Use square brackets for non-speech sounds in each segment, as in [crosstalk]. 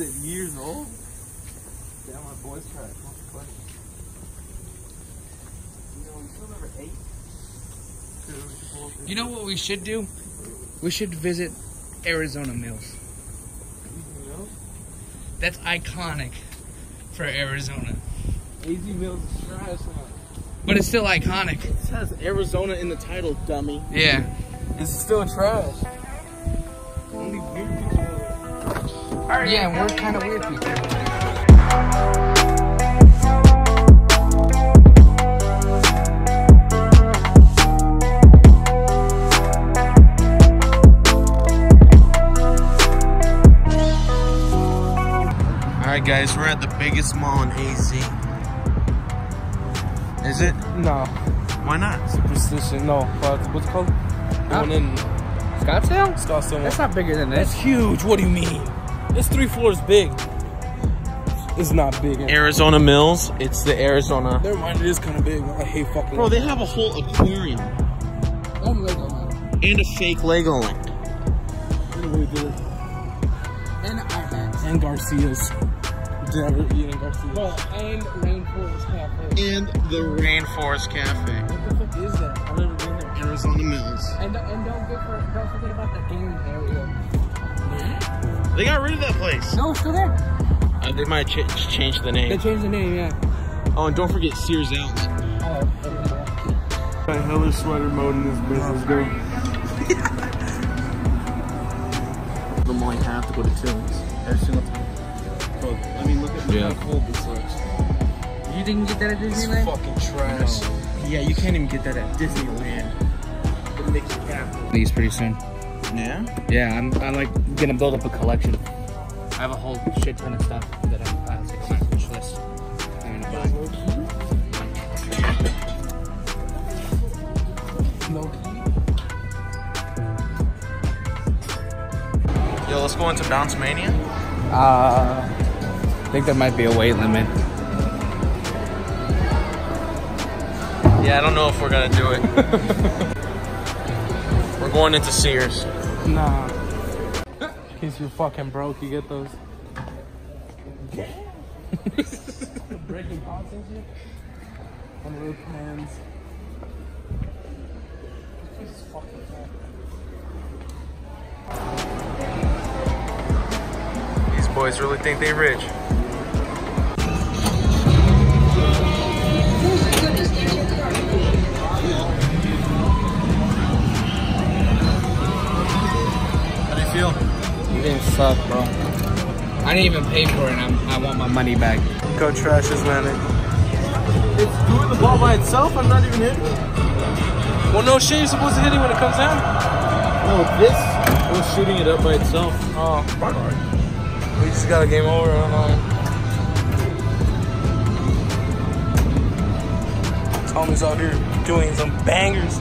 Years old? Damn, my boy's. What's the question? You know, he's still number eight. You know what we should do? We should visit Arizona Mills. That's iconic for Arizona. AZ Mills is trash, huh? But it's still iconic. It says Arizona in the title, dummy. Yeah. It's still trash. Only. Yeah, and we're kind of weird people. Alright guys, we're at the biggest mall in AZ. Is it? No, Why not? superstition. No, but what's it called? The Huh? one in Scottsdale? Scottsdale. That's not bigger than That's this. huge. What do you mean? It's three floors big. It's not big. Arizona Mills. It's the Arizona. Never mind, it is kind of big. I hate fucking. Bro, they have a whole aquarium And Legoland. and a fake Legoland. really good. And IMAX. And Garcia's. Never eating Garcia's. Bro, and Rainforest Cafe. And the Rainforest Cafe. What the fuck is that? I've never been there. Arizona Mills. And, and don't, get for, don't forget about the game area. They got rid of that place. No, it's still there. Uh, they might ch- change the name. They changed the name, yeah. Oh, and don't forget Sears Alps. Oh, Got hella sweater mode in this business, dude. The mall you have to go to Tilly's. Every single time. Bro, I mean, look at look Yeah. how cold this looks. You didn't get that at Disneyland? It's Disneyland? fucking trash. Yeah, you can't even get that at Disneyland. The Mickey Capital. These pretty soon. Yeah? Yeah, I'm, I'm like gonna build up a collection. I have a whole shit ton of stuff that I'm uh, like on my wish list. I'm gonna buy. Key. Yo, let's go into Bounce Mania. Uh, I think there might be a weight limit. Yeah, I don't know if we're gonna do it. [laughs] we're going into Sears. Nah. In case you're fucking broke, you get those. Breaking pots and shit. On the pans. This is fucking fat. These boys really think they rich. You didn't suck, bro. I didn't even pay for it and I'm, I want my money back. Go trash this man. It's doing the ball by itself. I'm not even hitting. Well, no shit. You're supposed to hit it when it comes down. No, this was shooting it up by itself. Oh, we just got a game over. I don't. Tommy's out here doing some bangers.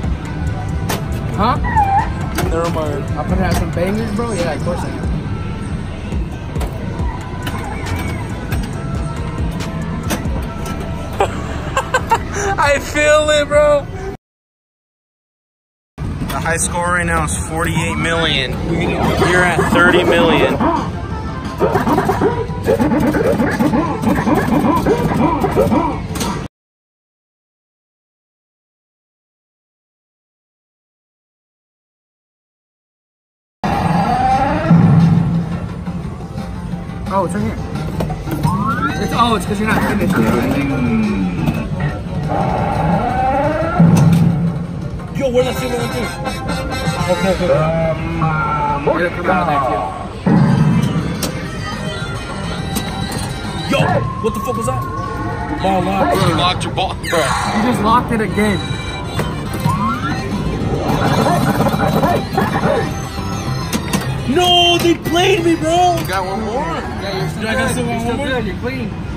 Huh? Never mind. I'm gonna have some bangers, bro? Yeah, of course I am. I feel it, bro. The high score right now is 48 million. You're at 30 million. Oh, it's right here. It's, oh, it's because you're not finished yet. Where's that shit going to? Okay, okay. It'll come out of there, Yo, what the fuck was that? Ball lock. You locked your ball. too. You just locked it again. No, they played me, bro. You Got one more. Yeah, you're still I gotta still You're want still one more? good. You're clean.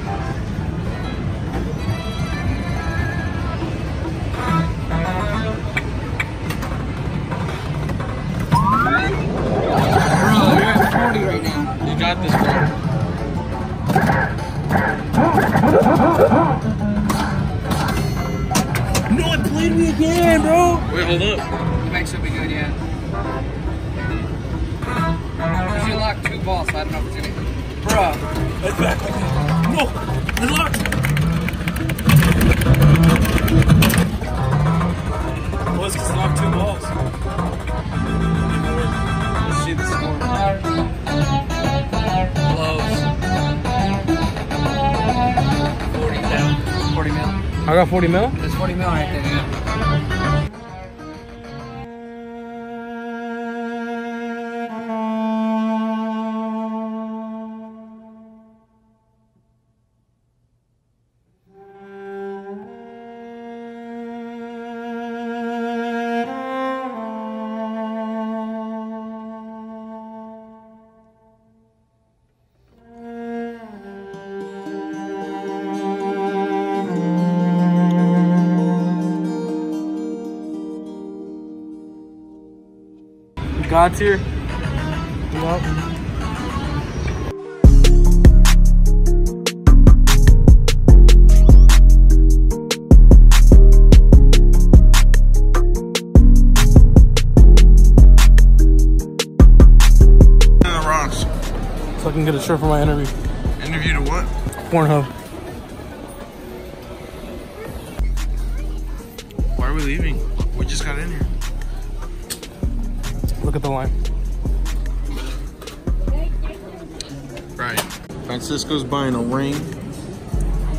If it's gonna. Bruh. No, it's locked. Well, it's 'cause it locked two balls. Let's see score. Blows. 40 mil. 40 mil. I got 40 mil. There's 40 mil right there, yeah. God's here. In the rocks. So I can get a shirt for my interview. Interview to what? Pornhub. Why are we leaving? We just got in here. Look at the line. Right. Francisco's buying a ring.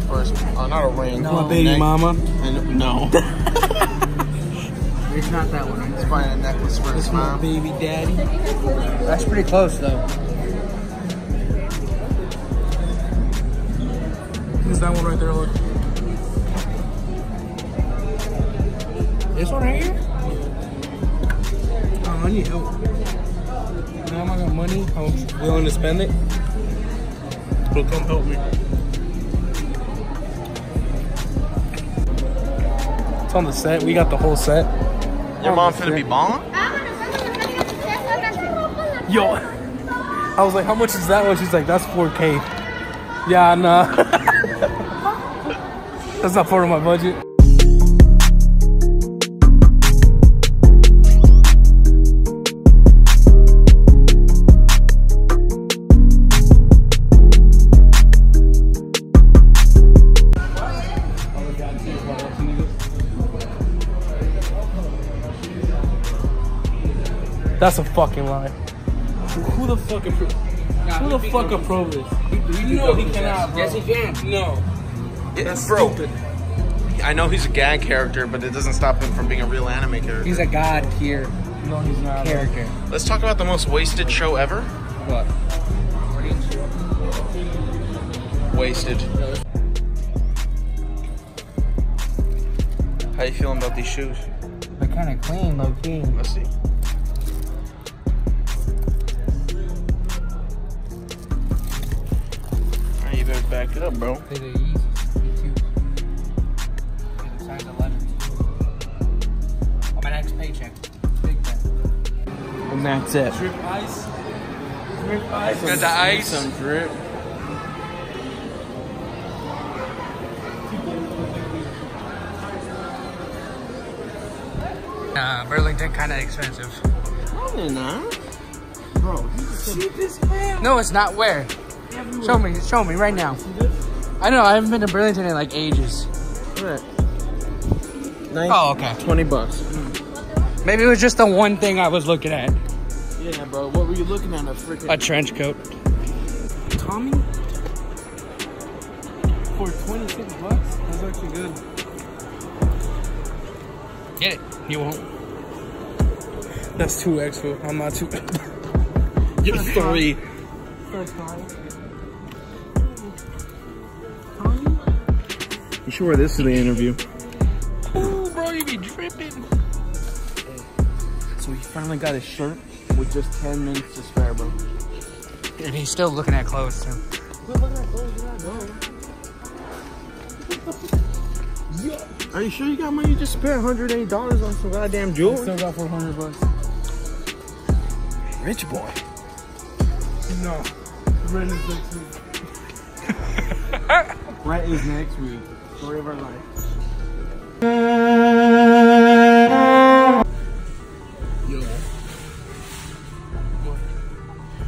First, uh, not a ring. My baby Neck- mama. And no. [laughs] It's not that one right He's buying a necklace for his mom. baby daddy. That's pretty close, though. Is that one right there? Look. This one right here? I'm willing to spend it. But come help me. It's on the set. We got the whole set. Your mom finna be balling? Yo. I was like, how much is that one? She's like, that's 4K. Yeah, nah. [laughs] that's not part of my budget. That's a fucking lie. Who the fuck approved? Who the fuck approved this? You know he cannot, bro. Yes, he can. No. That's Bro. stupid. I know he's a gag character, but it doesn't stop him from being a real anime character. He's a god tier No, he's not. bro. character. Let's talk about the most wasted show ever. What? Wasted. How you feeling about these shoes? They're kind of clean, low key. Let's see. Alright, you better back it up, bro. They're the Yeezys. Me too. They're size 11. On my next paycheck. Big bet. And that's it. Drip ice. Drip ice. Got the ice. Some drip. Uh, Burlington kind of expensive. Probably not. No, it's not. Where? Show me. Show me right now. I know. I haven't been to Burlington in like ages. Oh, okay. 20 bucks. Maybe it was just the one thing I was looking at. Yeah, bro. What were you looking at? A freaking A trench coat. Tommy? Get it. You won't. That's two extra. I'm not too. [laughs] You're three. You should wear this to the interview. Ooh, bro, you be dripping. So he finally got his shirt with just 10 minutes to spare, bro. And he's still looking at clothes too. [laughs] Are you sure you got money? You just spent $180 on some goddamn jewelry. Still got 400 bucks. Rich boy. No. Rent is next week. [laughs] Rent is next week. Story of our life. Yo. What?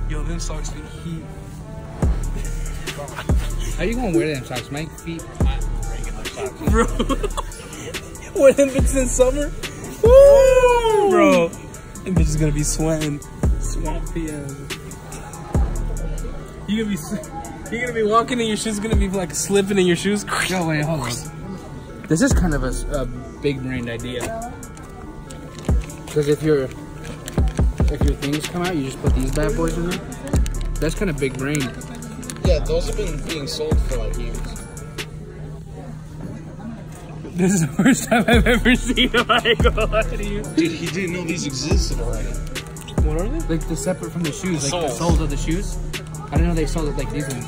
Yo, them socks need heat. How you gonna wear them socks? My feet hot regular socks. Bro. [laughs] when them bitches in summer? Woo! Bro. That bitch is gonna be sweating. Swampy as. You gonna be you gonna be walking and your shoes gonna be like slipping in your shoes. [laughs] Yo, wait, hold on. This is kind of a big brained idea. Because if your if your things come out, you just put these bad boys in there. That's kind of big brain. Yeah, those have been being sold for like years. This is the first time I've ever [laughs] seen a Michael lie to you. Dude, he didn't know these existed already. What are they? Like the separate from the shoes, like the Soles. soles of the shoes. I didn't know they sold it like these ones.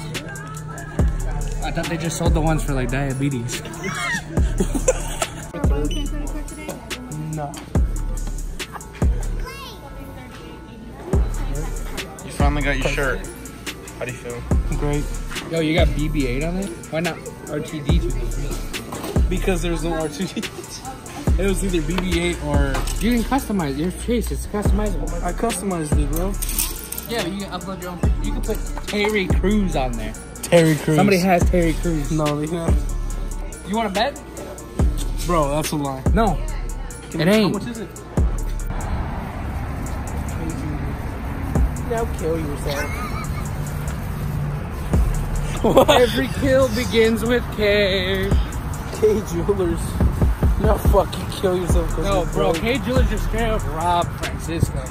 I thought they just sold the ones for like diabetes. [laughs] No. You finally got your shirt. How do you feel? Great. Yo, you got BB-8 on it? Why not R2D2? Because there's no R2D2. [laughs] it was either BB-8 or You can customize your face. It's customizable. I customized it, bro. Yeah, you can upload your own. picture. You can put Terry Crews on there. Terry Crews. Somebody has Terry Crews. No, they have. You want to bet? Bro, that's a lie. No. Can It you- ain't. How much is it? Now kill yourself. [laughs] Every kill begins with Kay. Kay Jewelers. Now fucking kill yourself. No, bro. Kay Jewelers just straight up robbed Francisco.